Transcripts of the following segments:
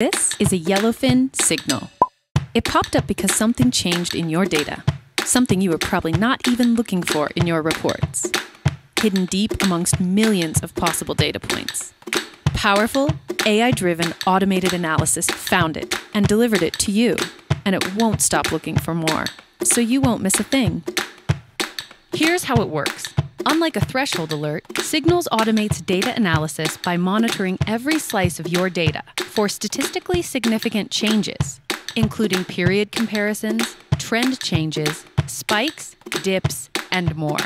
This is a yellowfin signal. It popped up because something changed in your data, something you were probably not even looking for in your reports, hidden deep amongst millions of possible data points. Powerful, AI driven automated analysis found it and delivered it to you, and it won't stop looking for more, so you won't miss a thing. Here's how it works. Unlike a threshold alert, Signals automates data analysis by monitoring every slice of your data for statistically significant changes, including period comparisons, trend changes, spikes, dips, and more.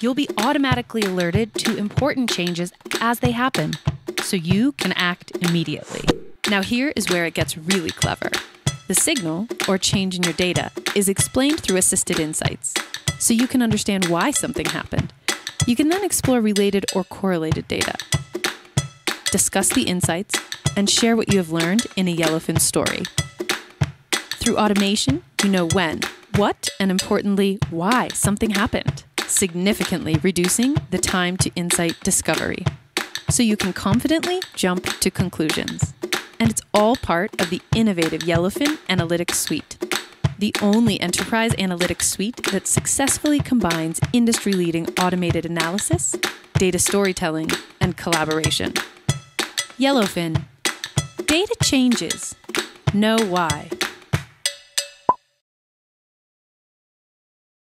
You'll be automatically alerted to important changes as they happen, so you can act immediately. Now, here is where it gets really clever. The signal, or change in your data, is explained through assisted insights, so you can understand why something happened. You can then explore related or correlated data, discuss the insights, and share what you have learned in a Yellowfin story. Through automation, you know when, what, and importantly, why something happened, significantly reducing the time to insight discovery. So you can confidently jump to conclusions. And it's all part of the innovative Yellowfin Analytics Suite, the only enterprise analytics suite that successfully combines industry leading automated analysis, data storytelling, and collaboration. Yellowfin. Data changes. Know why.